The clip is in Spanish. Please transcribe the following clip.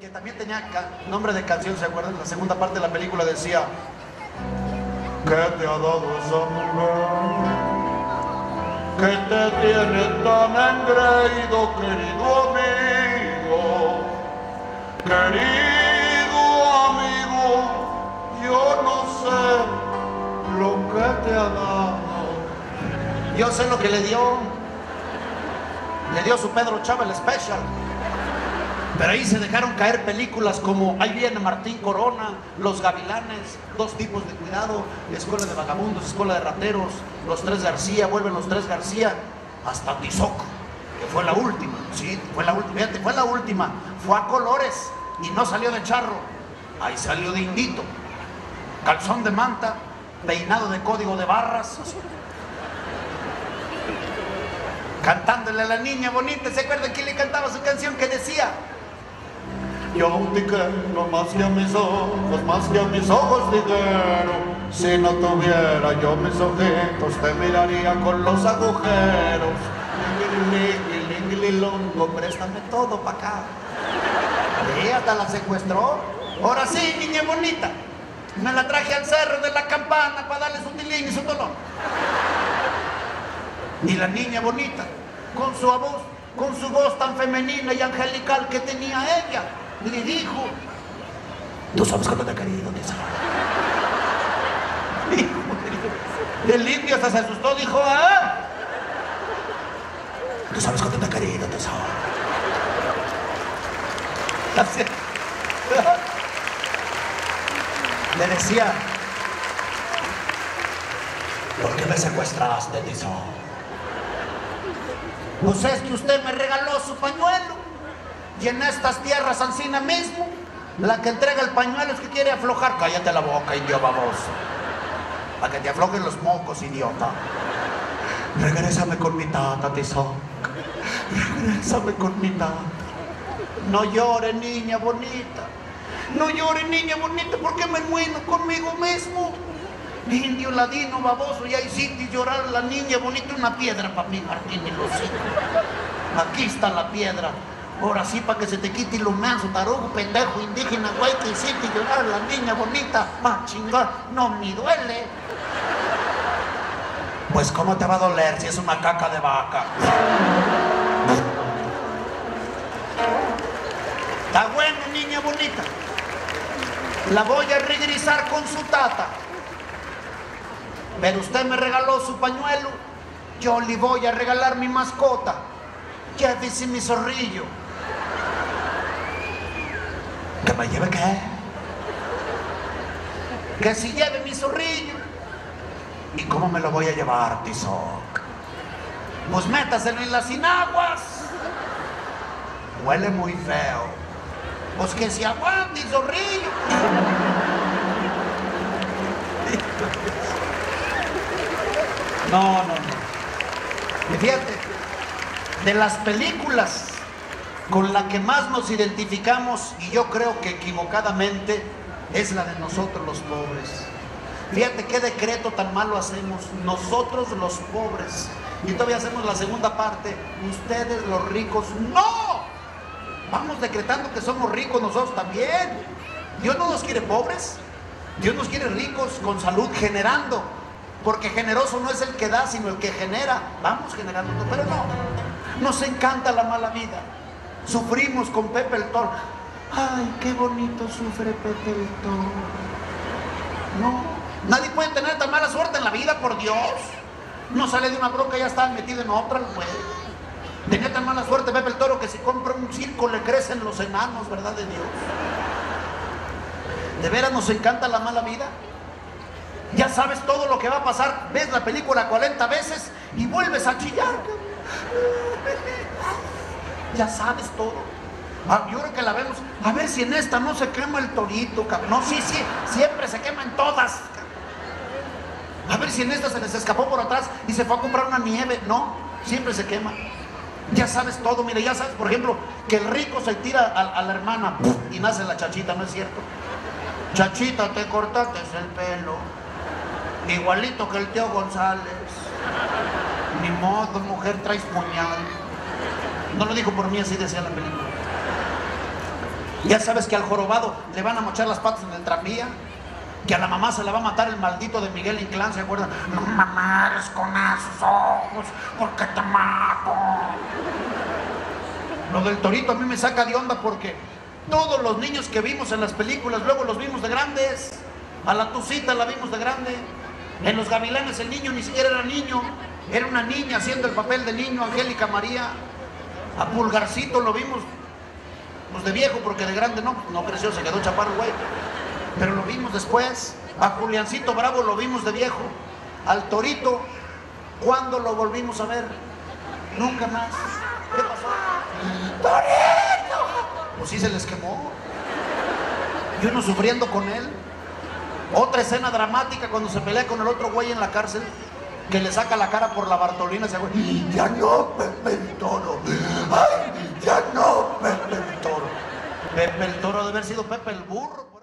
que también tenía nombre de canción, ¿se acuerdan? La segunda parte de la película decía, ¿qué te ha dado esa mujer? ¿Qué te tiene tan engreído, querido amigo? Querido amigo, yo no sé lo que te ha dado. Yo sé lo que le dio. Le dio su Pedro Chávez Special. Pero ahí se dejaron caer películas como Ahí viene Martín Corona, Los Gavilanes, Dos tipos de cuidado, Escuela de Vagabundos, Escuela de Rateros, Los Tres García, vuelven Los Tres García, hasta Tizoc, que fue la última, sí, fue la última, fíjate, fue la última, fue a colores y no salió de charro, ahí salió de indito, calzón de manta, peinado de código de barras, cantándole a la niña bonita, ¿se acuerdan que le cantaba su canción que decía? Yo te quiero más que a mis ojos, más que a mis ojos dijeron. Si no tuviera yo mis ojitos, te miraría con los agujeros. Longo, préstame todo para acá. Y hasta la secuestró. Ahora sí, niña bonita. Me la traje al cerro de la campana para darle su tilín y su dolor. Y la niña bonita, con su voz, con su voz tan femenina y angelical que tenía ella, le dijo, tú sabes cuánto te he querido. El indio hasta se asustó, dijo, ah, tú sabes cuánto te he querido, tesoro. Le decía, ¿por qué me secuestraste, tesoro? Pues es que usted me regaló su pañuelo. Y en estas tierras Ancina mismo, la que entrega el pañuelo es que quiere aflojar. Cállate la boca, idiota baboso. Para que te aflojen los mocos, idiota. Regrésame con mi tata, Tizoc. Regrésame con mi tata. No llore, niña bonita. No llore, niña bonita, porque me muero conmigo mismo. Indio ladino, baboso, y ahí sí llorar la niña bonita, una piedra para mí, Martín y Lucía. Aquí está la piedra. Ahora sí, para que se te quite lo menso, tarugo, pendejo, indígena, güey, que hiciste llorar la niña bonita. Ah, chingar, no me duele. Pues, ¿cómo te va a doler si es una caca de vaca? Está bueno, niña bonita. La voy a regresar con su tata. Pero usted me regaló su pañuelo, yo le voy a regalar mi mascota. Llévese mi zorrillo. ¿Que me lleve qué? Que si lleve mi zorrillo. ¿Y cómo me lo voy a llevar, Tizoc? Pues métaselo en las inaguas. Huele muy feo. Pues que si aguante, zorrillo. No, no, no. Y fíjate, de las películas con la que más nos identificamos, y yo creo que equivocadamente, es la de nosotros los pobres. Fíjate qué decreto tan malo hacemos, nosotros los pobres. Y todavía hacemos la segunda parte, ustedes los ricos, no. Vamos decretando que somos ricos nosotros también. Dios no nos quiere pobres, Dios nos quiere ricos con salud generando. Porque generoso no es el que da, sino el que genera. Vamos generando, pero no. Nos encanta la mala vida. Sufrimos con Pepe el Toro. Ay, qué bonito sufre Pepe el Toro. No, nadie puede tener tan mala suerte en la vida, por Dios. No sale de una broca y ya está metido en otra, no Tenía tan mala suerte Pepe el Toro que si compra un circo le crecen los enanos, ¿verdad de Dios? ¿De veras nos encanta la mala vida? Ya sabes todo lo que va a pasar. Ves la película 40 veces y vuelves a chillar. Ya sabes todo. Ah, yo creo que la vemos. A ver si en esta no se quema el torito, No, sí, sí, siempre se queman todas. A ver si en esta se les escapó por atrás y se fue a comprar una nieve. No, siempre se quema. Ya sabes todo, mire, ya sabes, por ejemplo, que el rico se tira a, a la hermana y nace la chachita, ¿no es cierto? Chachita, te cortaste el pelo. Igualito que el tío González. Ni modo, mujer, traes puñal. No lo dijo por mí, así decía la película. Ya sabes que al jorobado le van a mochar las patas en el tranvía. Que a la mamá se la va a matar el maldito de Miguel Inclán, ¿se acuerdan? No mames con esos ojos, porque te mato. Lo del torito a mí me saca de onda porque todos los niños que vimos en las películas, luego los vimos de grandes. A la Tucita la vimos de grande. En los gavilanes el niño ni siquiera era niño, era una niña haciendo el papel de niño, Angélica María. A Pulgarcito lo vimos pues de viejo, porque de grande no, no creció, se quedó chaparro, güey. Pero lo vimos después. A Juliancito Bravo lo vimos de viejo. Al Torito, ¿cuándo lo volvimos a ver? Nunca más. ¿Qué pasó? ¡Torito! Pues sí se les quemó. Y uno sufriendo con él. Otra escena dramática cuando se pelea con el otro güey en la cárcel, que le saca la cara por la Bartolina, ese güey, ya no, Pepe el Toro, ay, ya no, Pepe el Toro. Pepe el Toro debe haber sido Pepe el Burro.